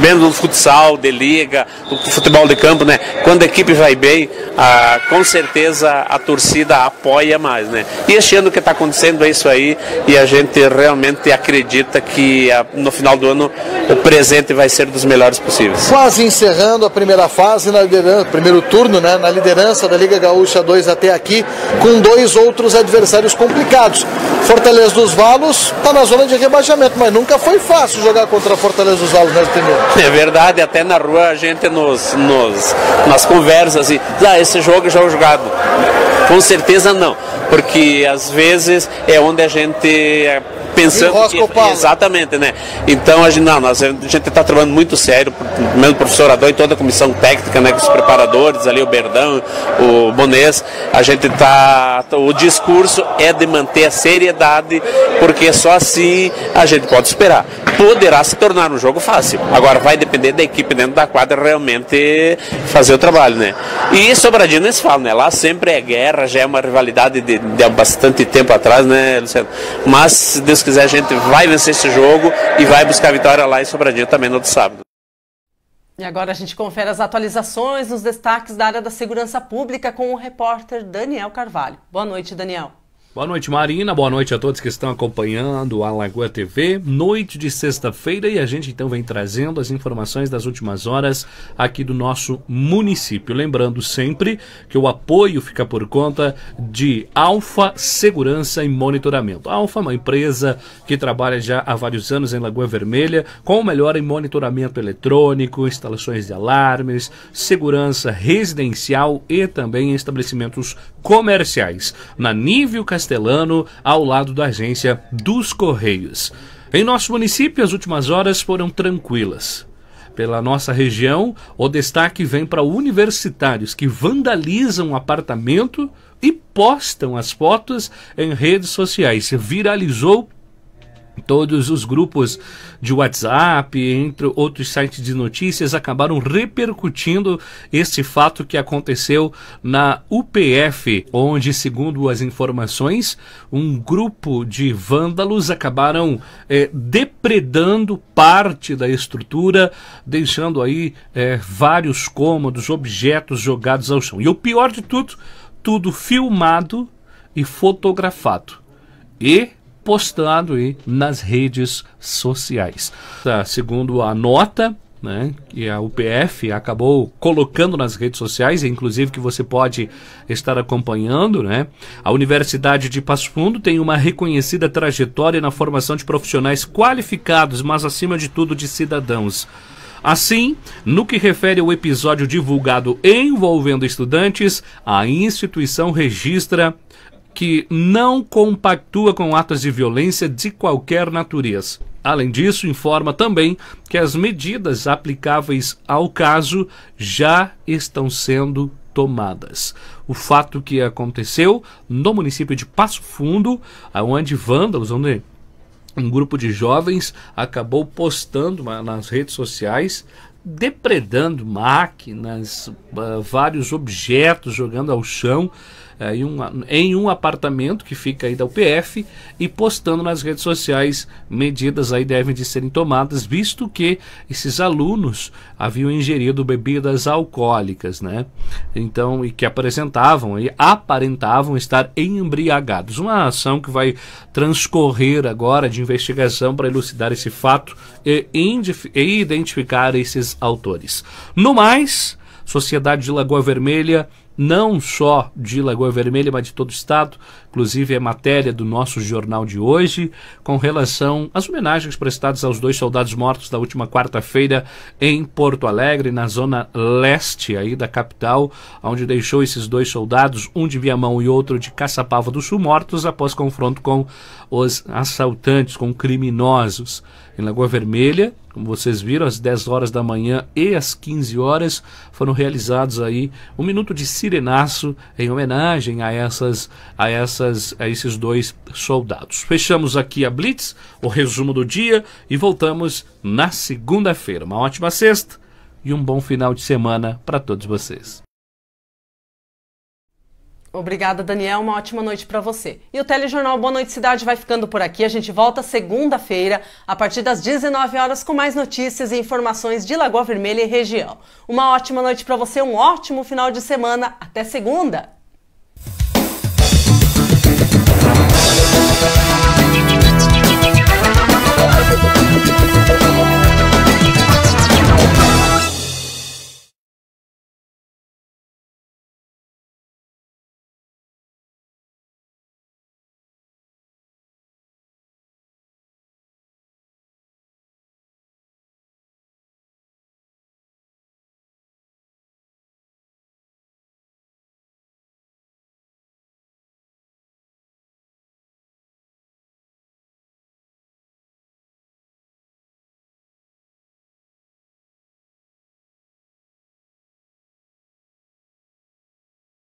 [SPEAKER 29] mesmo do futsal, de liga, do futebol de campo, né? Quando a equipe vai bem, ah, com certeza a torcida apoia mais, né? E este ano que está acontecendo é isso aí e a gente realmente acredita que ah, no final do ano o presente vai ser dos melhores possíveis.
[SPEAKER 30] Quase encerrando a primeira fase na liderança, primeiro turno, né? Na liderança da Liga Gaúcha 2 até aqui, com dois outros adversários complicados. Fortaleza dos Valos está na zona de rebaixamento, mas nunca foi fácil jogar contra a Fortaleza dos Valos, né,
[SPEAKER 29] É verdade, até na rua a gente nos, nos nas conversas e ah, esse jogo é jogo jogado Com certeza não, porque às vezes é onde a gente é, pensando que, exatamente, né? Então a gente não, nós, a gente está trabalhando muito sério, mesmo o professor Adão e toda a comissão técnica, né, com os preparadores ali, o Berdão, o Bonês, a gente tá, o discurso é de manter a seriedade, porque só assim a gente pode esperar. Poderá se tornar um jogo fácil. Agora vai depender da equipe dentro da quadra realmente fazer o trabalho, né? E Sobradinho nem se fala, né? Lá sempre é guerra, já é uma rivalidade de, de há bastante tempo atrás, né, Luciano? Mas se Deus quiser a gente vai vencer esse jogo e vai buscar a vitória lá em Sobradinho também no outro sábado.
[SPEAKER 9] E agora a gente confere as atualizações nos destaques da área da segurança pública com o repórter Daniel Carvalho. Boa noite, Daniel.
[SPEAKER 31] Boa noite, Marina. Boa noite a todos que estão acompanhando a Lagoa TV. Noite de sexta-feira e a gente então vem trazendo as informações das últimas horas aqui do nosso município. Lembrando sempre que o apoio fica por conta de Alfa Segurança e Monitoramento. Alfa é uma empresa que trabalha já há vários anos em Lagoa Vermelha com o melhor em monitoramento eletrônico, instalações de alarmes, segurança residencial e também em estabelecimentos comerciais. Na nível Castelano, ao lado da agência dos Correios. Em nosso município, as últimas horas foram tranquilas. Pela nossa região, o destaque vem para universitários que vandalizam um apartamento e postam as fotos em redes sociais. Viralizou Todos os grupos de WhatsApp, entre outros sites de notícias, acabaram repercutindo esse fato que aconteceu na UPF, onde, segundo as informações, um grupo de vândalos acabaram é, depredando parte da estrutura, deixando aí é, vários cômodos, objetos jogados ao chão. E o pior de tudo, tudo filmado e fotografado. E postado aí nas redes sociais. Tá, segundo a nota né, que a UPF acabou colocando nas redes sociais, inclusive que você pode estar acompanhando, né? A Universidade de Passo Fundo tem uma reconhecida trajetória na formação de profissionais qualificados, mas acima de tudo de cidadãos. Assim, no que refere ao episódio divulgado envolvendo estudantes, a instituição registra que não compactua com atos de violência de qualquer natureza. Além disso, informa também que as medidas aplicáveis ao caso já estão sendo tomadas. O fato que aconteceu no município de Passo Fundo, onde vândalos, onde um grupo de jovens acabou postando nas redes sociais depredando máquinas, uh, vários objetos jogando ao chão é, em, um, em um apartamento que fica aí da UPF e postando nas redes sociais medidas aí devem de serem tomadas, visto que esses alunos haviam ingerido bebidas alcoólicas, né? Então, e que apresentavam e aparentavam estar embriagados. Uma ação que vai transcorrer agora de investigação para elucidar esse fato e, e identificar esses autores. No mais, Sociedade de Lagoa Vermelha não só de Lagoa Vermelha, mas de todo o estado. Inclusive é matéria do nosso jornal de hoje com relação às homenagens prestadas aos dois soldados mortos da última quarta-feira em Porto Alegre, na zona leste aí da capital, onde deixou esses dois soldados, um de Viamão e outro de Caçapava do Sul, mortos após confronto com os assaltantes, com criminosos. Em Lagoa Vermelha, como vocês viram, às 10 horas da manhã e às 15 horas foram realizados aí um minuto de sirenaço em homenagem a essas a essas a esses dois soldados. Fechamos aqui a Blitz, o resumo do dia e voltamos na segunda-feira. Uma ótima sexta e um bom final de semana para todos vocês.
[SPEAKER 9] Obrigada, Daniel. Uma ótima noite para você. E o Telejornal Boa Noite Cidade vai ficando por aqui. A gente volta segunda-feira, a partir das 19 horas, com mais notícias e informações de Lagoa Vermelha e região. Uma ótima noite para você, um ótimo final de semana. Até segunda!